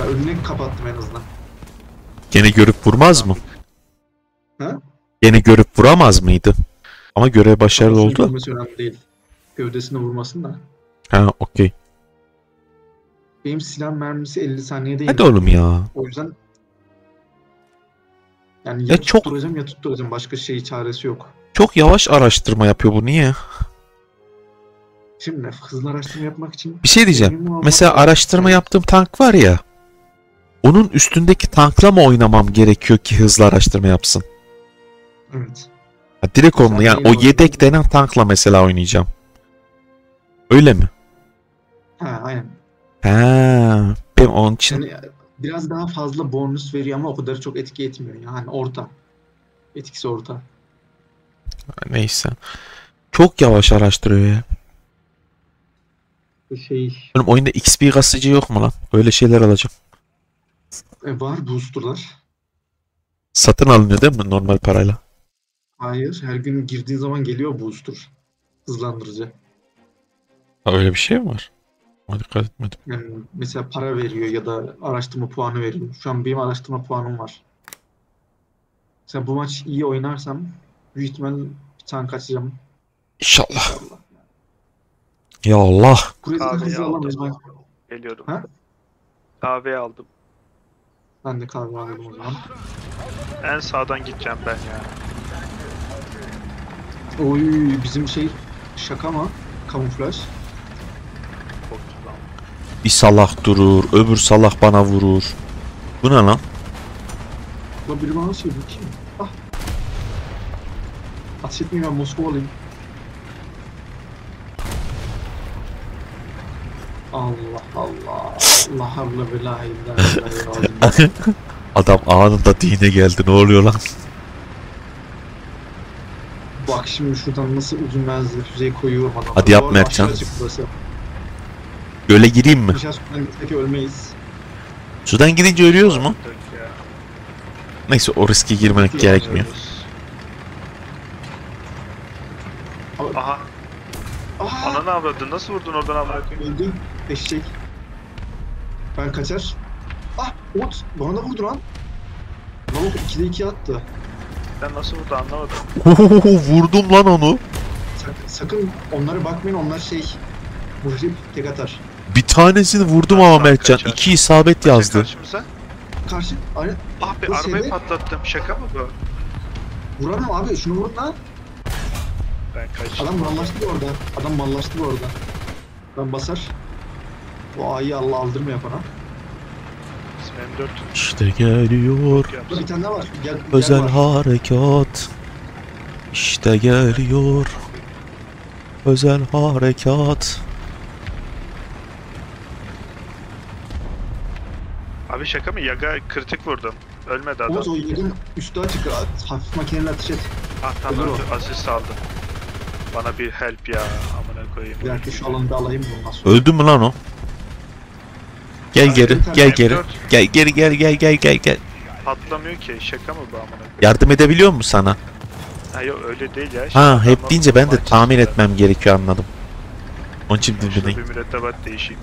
Ben önüne kapattım en azından. Gene görüp vurmaz mı? Ha? Gene görüp vuramaz mıydı? Ama görev başarılı oldu. görmesi önemli değil. Gövdesine vurmasın da. Ha okey. Benim silah mermisi 50 saniyede Hadi oğlum ya. O yüzden yani ya, Ya çok- tutturacağım ya tutturacağım. Başka şey çaresi yok. Çok yavaş araştırma yapıyor bu niye? Şimdi hızlı araştırma yapmak için Bir şey diyeceğim. Mesela araştırma yaptığım tank var ya. Onun üstündeki tankla mı oynamam gerekiyor ki hızlı araştırma yapsın? Evet. Ha, direkt onunla yani o yedek denen tankla mesela oynayacağım. Öyle mi? Ha aynen. Ha, ben onun için Yani biraz daha fazla bonus veriyor ama o kadar çok etki etmiyor. Yani orta. Etkisi orta. neyse. Çok yavaş araştırıyor ya. Şey Oğlum oyunda XP kasıcı yok mu lan? Öyle şeyler alacağım. e, var boosterlar. Satın alınıyor değil mi normal parayla? Hayır. Her gün girdiğin zaman geliyor booster. Hızlandırıcı. Ha, öyle bir şey mi var? Ama dikkat etmedim. Yani mesela para veriyor ya da araştırma puanı veriyor. Şu an benim araştırma puanım var. Mesela bu maç iyi oynarsam büyük ihtimal bir tane kaçacağım. İnşallah. İnşallah. Ya Allah. Alamayız. aldım. Geliyorum. Ha? Kahve aldım. ben de kahve aldım o zaman. En sağdan gideceğim ben ya. Oy bizim şey şaka mı? Kamuflaj. Lan. Bir salak durur, öbür salak bana vurur. Bu ne lan? La biri bana söylüyor kim? Ah. Ateş etmeyeyim ben Moskovalıyım. Allah Allah. Allah havle ve la ilahe. Adam anında dine geldi. Ne oluyor lan? Bak şimdi şuradan nasıl uzun menzilli füzeyi koyuyorum adamlara. Hadi yap Bu arada Mertcan. aşağı açık burası. Göle gireyim mi? İnşaat sudan gitsek ölmeyiz. Sudan gidince ölüyoruz mu? Neyse o riske girmek Yok, gerekmiyor. Aha. Aha! Ananı avradın. Nasıl vurdun oradan amına koyayım? Öldü. Eşek. Ben kaçar. Ah! Umut! Bana da vurdu lan. Lavuk 2'de 2 attı. Sen nasıl vurdu anlamadım. Vurdum lan onu. Sakın, sakın onlara bakmayın onlar şey muhrip tek atar. Tanesini vurdum ama Mertcan. kaçar. İki isabet yazdı. Karşımıza. Karşı aynen Ah be Bu arabayı seni- patlattım. Şaka mı bu? vuramam abi şunu vurun lan. Ben kaçtım. Adam mallaştı orada. Adam mallaştı bu arada. Ben basar. O ayı Allah aldırmıyor bana. İsmi M4 İşte geliyor Dur bir tane daha var. Gel, özel gel var. harekat. İşte geliyor özel harekat. Abi şaka mı? Yaga kritik vurdum. Ölmedi adam. Oğuz o yedin üstü açık. Hafif makineyle ateş et. Ah tamam Ölür. Asist aldım. Bana bir help ya. Amına koyayım. Bir dakika şu alanı da alayım bundan sonra. Öldü mü lan o? Gel Abi, geri, gel geri. M4 Gel geri gel gel gel gel gel. Patlamıyor ki. Şaka mı bu amına koyayım? Yardım edebiliyor mu sana? Ha yok öyle değil ya. Ha Şimdi hep deyince ben de çizgiler. etmem gerekiyor anladım. Onun için Şurada dedim. bir mürettebat değişeyim.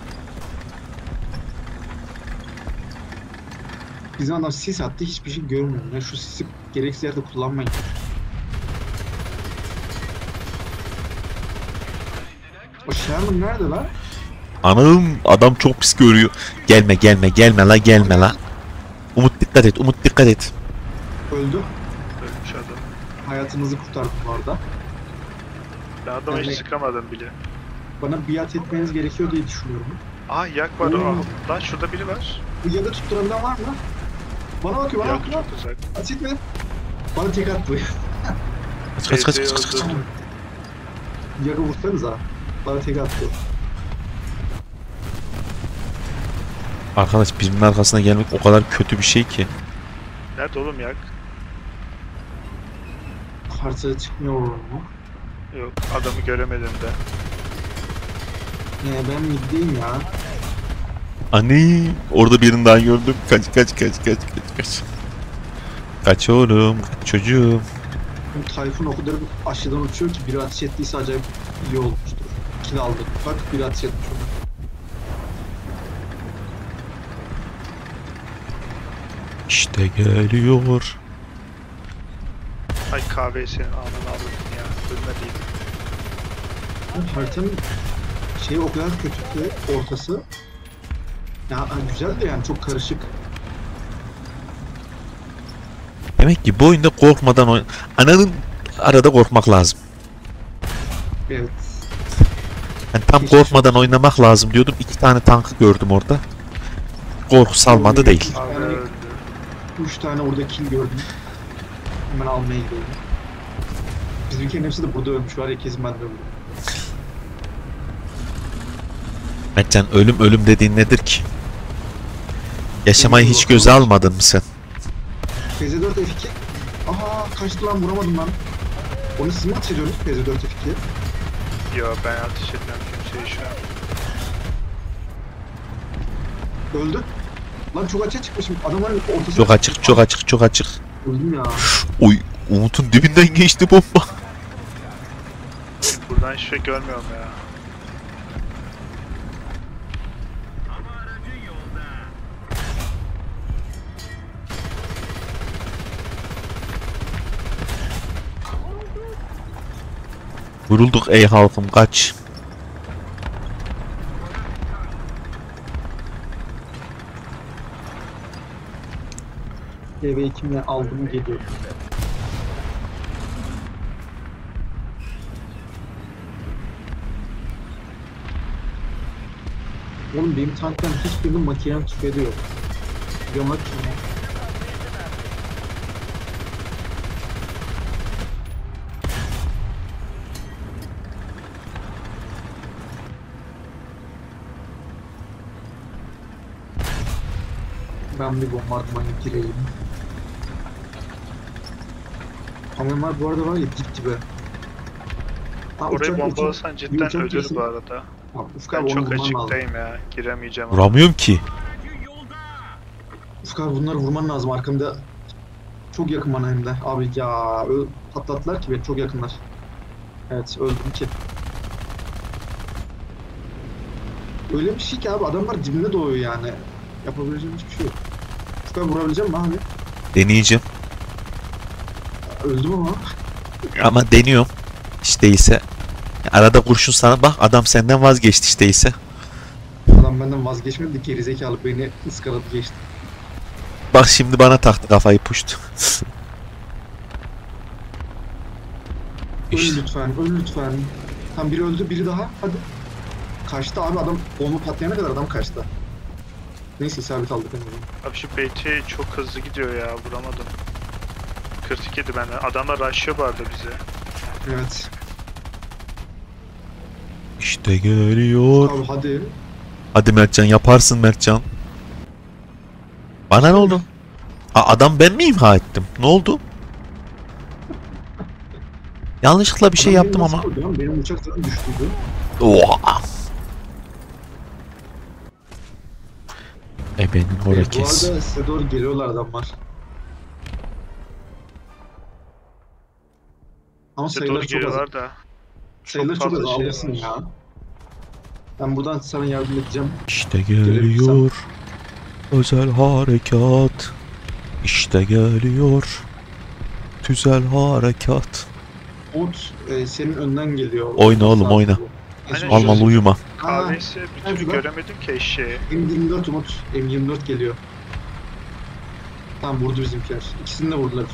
Bizim adam sis attı hiçbir şey görmüyorum. Ya şu sisi gereksiz yerde kullanmayın. O Sherman nerede lan? Anam adam çok pis görüyor. Gelme gelme gelme la gelme la. Umut dikkat et Umut dikkat et. Öldü. Ölmüş adam. Hayatınızı kurtardım bu arada. Ben adama hiç sıkamadım bile. Bana biat etmeniz gerekiyor diye düşünüyorum. Aa yak var. Aa, lan şurada biri var. Bu yaga tutturabilen var mı? Bana bakıyor bana bakıyor. Aç etme. Bana tek attı. Kaç kaç kaç kaç kaç. Yaga vursanıza. Bana tek attı. Arkadaş birinin arkasına gelmek o kadar kötü bir şey ki. Nerede oğlum yak? Haritaya çıkmıyor mu? Yok adamı göremedim de. Ne ben middeyim ya. Anne orada birini daha gördüm. Kaç kaç kaç kaç kaç kaç. Kaç oğlum kaç çocuğum. Bu Tayfun o kadar aşağıdan uçuyor ki biri ateş ettiyse acayip iyi olmuştur. Kill aldı. Bak biri ateş etmiş onu. İşte geliyor. Ay kahve senin ananı alırdın ya. Ölmediydim. Bu haritanın şeyi o kadar kötü ki ortası. Ya güzel de yani çok karışık. Demek ki bu oyunda korkmadan oyn... Ananın arada korkmak lazım. Evet. Yani tam korkmadan oynamak lazım diyordum. İki tane tankı gördüm orada. Korku salmadı değil. Yani-. Üç tane orada kill gördüm. Hemen almaya gidiyorum. Bizimkilerin hepsi de burada ölmüş var ya kesin ben de öldüm. Mertcan ölüm ölüm dediğin nedir ki? Yaşamayı hiç göze almadın mı sen? PZ4 F2. Aa kaçtı lan vuramadım lan. Onu siz mi ateş ediyorsunuz PZ4 F2'ye? Yo ben ateş etmem kimseye şu an. Öldü. Lan çok açığa çıkmışım. Adamların ortasına... Çok açık çok açık çok açık. Öldüm ya. Oy Umut'un dibinden geçti bomba. Buradan hiçbir şey görmüyorum ya. Vurulduk ey halkım kaç. TV kimle aldım geliyor. Oğlum benim tanktan hiçbirinin makinem tüfeği yok. Yamak kim? Ben bir bombardımana gireyim. Hamamlar bu arada var ya dip dibe. Ha, Orayı bombalasan cidden uçak ölür kesin- bu arada. Ha, Ufuk Ben çok açıktayım ya. Giremeyeceğim. Vuramıyorum ki. Ufuk abi bunları vurman lazım arkamda. Çok yakın bana hem de. Abi ya öl patlattılar ki beni çok yakınlar. Evet öldüm ki. Öyle bir şey ki abi adamlar dibinde doğuyor yani. Yapabileceğim hiçbir şey yok. Abi vurabileceğim mi abi? Deneyeceğim. Öldüm ama. Ama deniyorum. Hiç değilse. Arada kurşun sana bak adam senden vazgeçti işte değilse. Adam benden vazgeçmedi de gerizekalı beni ıskaladı geçti. Bak şimdi bana taktı kafayı puştu. Öl İşte. lütfen, öl lütfen. Tam biri öldü, biri daha. Hadi. Kaçtı abi adam bomba patlayana kadar adam kaçtı. Neyse isabet aldık en azından. Abi şu BT çok hızlı gidiyor ya vuramadım. Kritik yedi benden. Adamlar rushlıyor arada bize. Evet. İşte geliyor. Abi hadi. Hadi Mertcan yaparsın Mertcan. Bana ne oldu? Aa, adam ben mi imha ettim? Ne oldu? Yanlışlıkla bir şey Adam yaptım beni nasıl ama. lan? Benim uçak zaten düştüydü. Oha. Ebenin Evet, bu horekes. arada size doğru geliyorlar adamlar. Ama Bize sayıları doğru çok az. geliyorlar da. Sayıları çok az fazla şey var. ya. Ben buradan sana yardım edeceğim. İşte geliyor. Özel harekat. İşte geliyor. Tüzel harekat. Ot e, senin önden geliyor. Oyna oğlum, oyna. Aynen. Almalı uyuma. Kahveyse bir türlü lan. göremedim ki eşeği. M24 Umut. M24 geliyor. Tamam vurdu bizimkiler. İkisini de vurdular.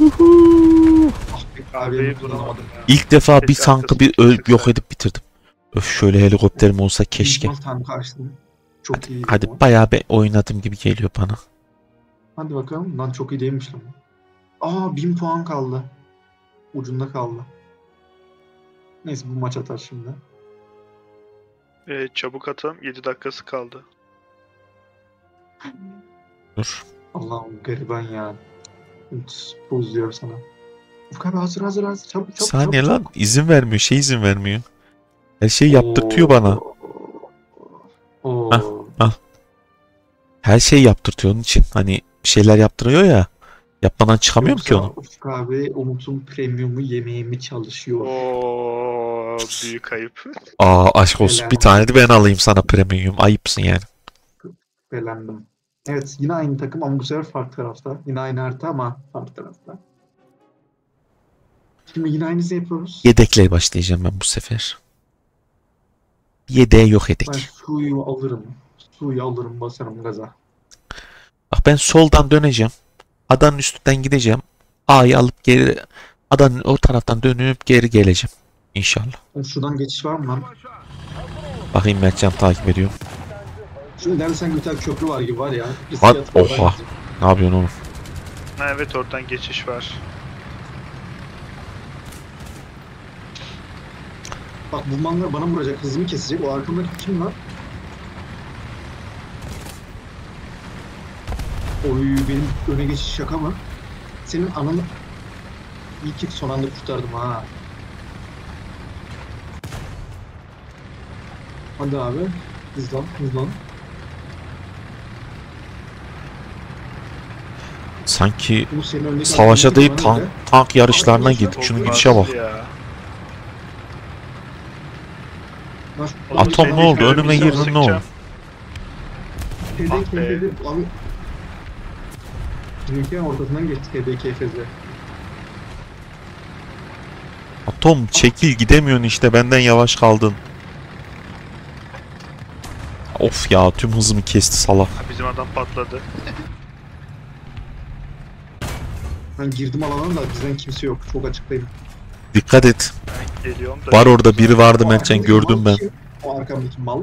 Ah be Kahveyi kahveyi vuramadım vuramadım. ya. İlk defa bir Keşke tankı bir öl yok edip bitirdim. Öf şöyle helikopterim olsa keşke. İlk tam. Çok iyi. Hadi bayağı bir oynadım gibi geliyor bana. Hadi bakalım. Lan çok iyi değilmiş lan. Aa 1000 puan kaldı. Ucunda kaldı. Neyse bu maç atar şimdi. Ee, çabuk atalım 7 dakikası kaldı. Dur. Allah'ım gariban ya. Buz diyorum sana. Ufuk abi hazır hazır hazır. Çabuk çabuk Saniye çabuk, lan çabuk. izin vermiyor şey izin vermiyor. Her şeyi yaptırtıyor bana. Oo. Hah. Her şeyi yaptırtıyor onun için. Hani bir şeyler yaptırıyor ya. Yapmadan çıkamıyorum ki Yoksa onu. Ufuk abi Umut'un premiumu yemeği mi çalışıyor? Oo büyük ayıp. Aa aşk olsun bir tane de ben alayım sana premium. Ayıpsın yani. Beğendim. Evet yine aynı takım ama bu sefer farklı tarafta. Yine aynı harita ama farklı tarafta. Şimdi yine aynısını yapıyoruz. Yedekle başlayacağım ben bu sefer. Yedeğe yok Ben edek. suyu alırım. Suyu alırım basarım gaza. Bak ben soldan döneceğim. Adanın üstünden gideceğim. A'yı alıp geri adanın o taraftan dönüp geri geleceğim. İnşallah. Şuradan geçiş var mı lan? Bakayım Mertcan takip ediyor. Şurada ileride sanki bir tane köprü var gibi var ya. Var, var. oha. Ne yapıyorsun oğlum? Ha, evet oradan geçiş var. Bak bu manlar bana vuracak, hızımı kesecek. O arkamdaki kim lan? Oy benim öne geçiş şaka mı? Senin ananı... İyi ki son anda kurtardım ha. Hadi abi. Hızlan, hızlan. Sanki savaşa değil tank, tank yarışlarına girdik. Şunun gidişe bak. Atom ne oldu? Önüme girdin, ne oldu? Ah be. Bizimkinin ortasından geçti TDK fezi. Atom çekil gidemiyorsun işte benden yavaş kaldın. Of ya tüm hızımı kesti salak. Bizim adam patladı. Ben girdim alana da bizden kimse yok. Çok açıktayım. Dikkat et. Ben geliyorum da. Var orada biri vardı O Mertcan arkamdaki gördüm mal ben. kim? O arkamdaki mal.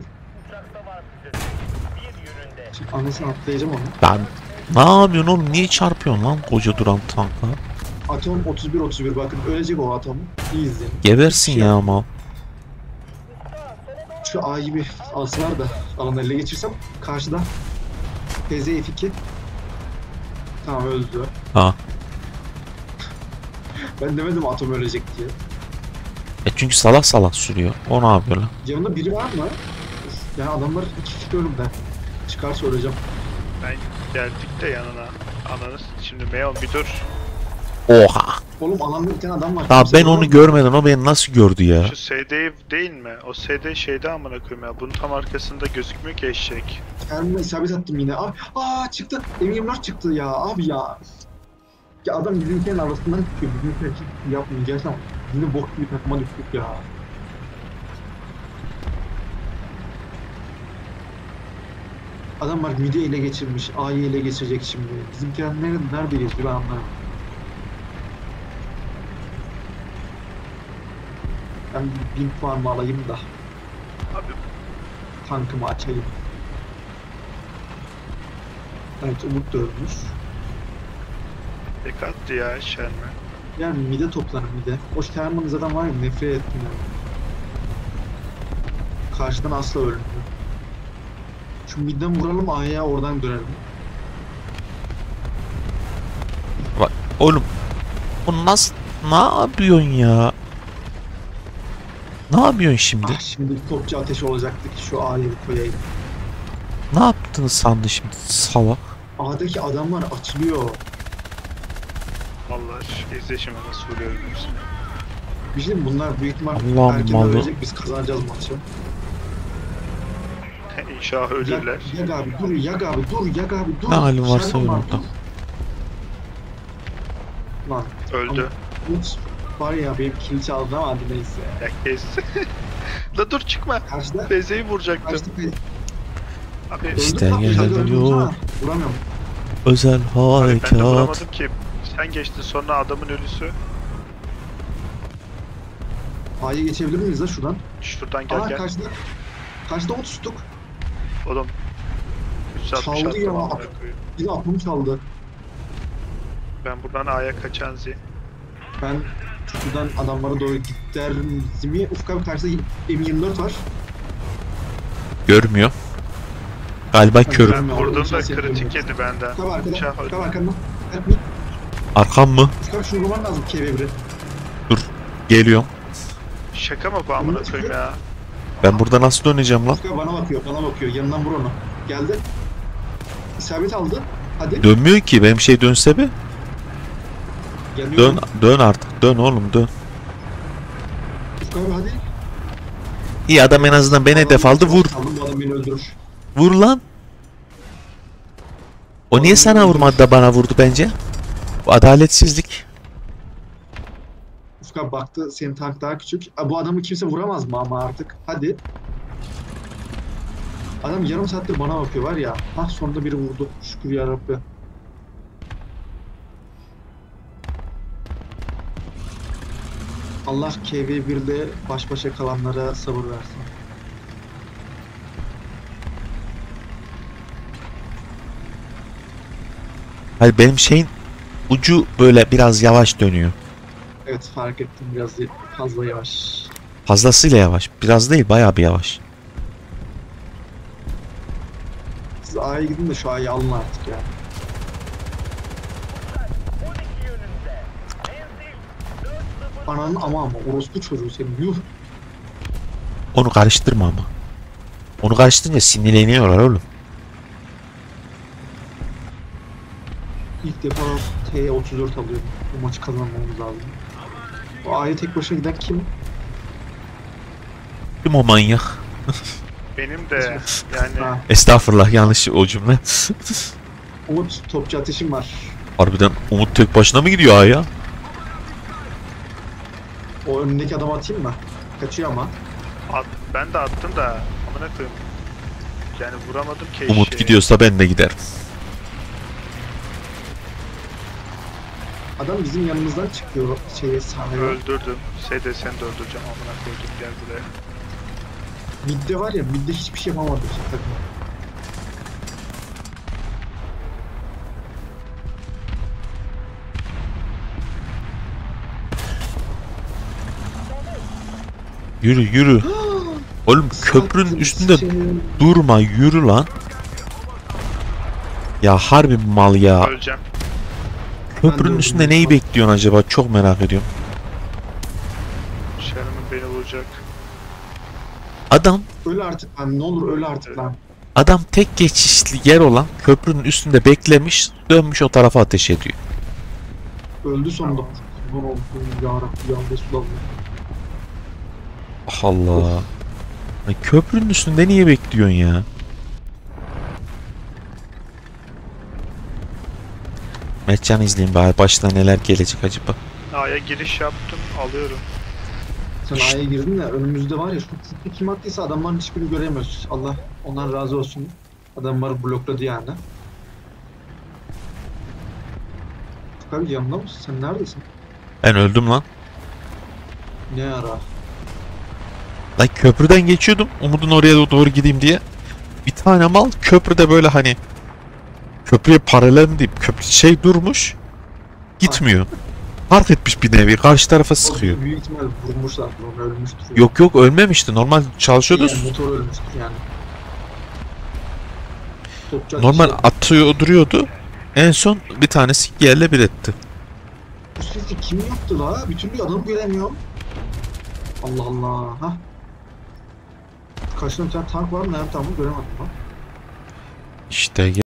Şimdi anasını atlayacağım onu. Ben ne yapıyorsun oğlum? Niye çarpıyorsun lan koca duran tankla? Atom 31-31 bakın ölecek o atom. İyi izleyin. Gebersin ya ama. Şu A'yı bir alsınlar da alanı ele geçirsem karşıda TZ F2 Tamam öldü. Ha. Ben demedim atom ölecek diye. E çünkü salak salak sürüyor. O ne yapıyor lan? Yanında biri var mı? Yani adamlar iki kişi ölümde. Çıkarsa öleceğim. Ben geldik de yanına. Ananı şimdi Meon bir dur. Oha. Oğlum alanda bir tane adam var. Ya Kimse ben onu vuramıyor. görmeden o beni nasıl gördü ya? Şu SD değil mi? O SD şeyde amına koyayım ya. Bunun tam arkasında gözükmüyor ki eşek. Kendime isabet attım yine. Aa, aa çıktı. M24 çıktı ya abi ya. Ya adam bizimkinin arasından çıkıyor. Bizimkiler hiç yapmıyor. Gerçekten yine bok gibi takıma düştük ya. Adam var midi ele geçirmiş. A'yı ele geçirecek şimdi. Bizimkiler nerede, nerede geçiyor ben anlamadım. Ya Ben bin puan mı alayım da Abi tankımı açayım. Evet Umut da ölmüş. tek attı ya Sherman. Yani mide toplanın mide. O Sherman zaten var ya nefret ettim yani. Karşıdan asla ölmüyor. Şu midden vuralım A'ya oradan dönelim. Oğlum bu nasıl ne yapıyorsun ya? Ne yapıyorsun şimdi? Ah şimdi topçu ateşi olacaktı ki şu A'yı koyayım. Ne yaptığını sandı şimdi salak? A'daki adamlar açılıyor. Vallahi şu izle şimdi nasıl vuruyorum hepsini. Bir şey diyeyim bunlar büyük ihtimal Allah'ım erken Allah. ölecek biz kazanacağız maçı. İnşallah ölürler. Yak, yak abi dur yak abi dur yak abi dur. Ne halin varsa öl orada. dur. Lan Öldü. Umut var ya benim kill çaldı ama hadi neyse. Ya kes. La dur çıkma. Karşıda Bezeyi vuracaktım. Karşıda Abi, İşte ha. Vuramıyorum. Özel abi ben de harekat. vuramadım ki. Sen geçtin sonra adamın ölüsü. A'ya geçebilir miyiz la şuradan? Şuradan gel Aa gel. karşıda. Karşıda Umut tuttuk. Oğlum. 360 Çaldı attım ya. amına koyayım. Bir de aklım çaldı. Ben buradan A'ya kaçan zi. Ben şuradan adamlara doğru gider mi? Ufuk abi karşıda M24 var. Görmüyor. Galiba körüm. Ben vurdum da kritik yedi benden. Ufuk abi arkada. Şah Ufuk abi. Arkam mı? Ufuk abi şunu vurman lazım KV1'e. Geliyorum. Şaka mı bu amına koyayım ya? Ben burada nasıl döneceğim lan? Abi bana bakıyor. Bana bakıyor. Yanından vur onu. Geldi. İsabet aldı. Hadi. Dönmüyor ki. Benim şey dönse bir. Dön, dön artık. Dön oğlum dön. Ufuk abi hadi. İyi adam en azından beni hedef aldı. Vur. Aldım adam beni öldürür. Vur lan. O niye sana vurmadı da bana vurdu bence? Bu adaletsizlik. Abi baktı senin tank daha küçük. Aa, bu adamı kimse vuramaz mı ama artık? Hadi. Adam yarım saattir bana bakıyor var ya. Hah sonunda biri vurdu. Şükür ya Rabbi. Allah KV1'de baş başa kalanlara sabır versin. Hayır benim şeyin ucu böyle biraz yavaş dönüyor. Evet fark ettim biraz fazla yavaş. Fazlasıyla yavaş. Biraz değil bayağı bir yavaş. Siz A'ya gidin de şu A'yı alın artık ya. Ananın ama ama orospu çocuğu senin yuh. Onu karıştırma ama. Onu karıştırınca sinirleniyorlar oğlum. İlk defa T34 alıyorum. Bu maçı kazanmamız lazım. O A'ya tek başına giden kim? Kim o manyak? Benim de yani Ha, Estağfurullah yanlış o cümle. Umut topçu ateşim var. Harbiden Umut tek başına mı gidiyor A'ya? O önündeki adamı atayım mı? Kaçıyor ama. at, ben de attım da amına koyayım. Yani vuramadım ki Umut eşeği. gidiyorsa ben de giderim. Adam bizim yanımızdan çıkıyor şeye sahaya. Öldürdüm. Sede seni de öldüreceğim amına koydum gel buraya. Midde var ya midde hiçbir şey yapamadı bizim takım. Yürü yürü. Oğlum köprünün üstünde seni. durma yürü lan. Ya harbi mal ya. Öleceğim. Köprünün de üstünde neyi bekliyorsun acaba? Çok merak ediyorum. Sherman beni vuracak. Adam Öl artık lan ne olur öl artık lan. adam tek geçişli yer olan köprünün üstünde beklemiş, dönmüş o tarafa ateş ediyor. Öldü sonunda. Kurban olsun ya Rabbi ya Resulallah. Allah. Ay, köprünün üstünde niye bekliyorsun ya? Mertcan izleyeyim bari başta neler gelecek acaba. A'ya giriş yaptım alıyorum. Sen A'ya girdin de önümüzde var ya şu kutu kim attıysa adamların hiçbirini göremiyoruz. Allah ondan razı olsun. Adamları blokladı yani. Abi yanında mısın? Sen neredesin? Ben öldüm lan. Ne ara? Lan köprüden geçiyordum Umut'un oraya doğru gideyim diye. Bir tane mal köprüde böyle hani köprüye paralel mi diyeyim köprü şey durmuş gitmiyor. Park etmiş bir nevi karşı tarafa sıkıyor. Büyük ihtimal vurmuşlar. Onu ölmüştür. Yok yok ölmemişti normal çalışıyordu. Yani motor ölmüştür yani. Normal ateşi- atıyor duruyordu. En son bir tanesi yerle bir etti. Bu sesi kim yaptı la? Bir türlü adamı göremiyorum. Allah Allah. Ha. Karşımda bir tane tank var mı? Nerede tam göremedim lan. İşte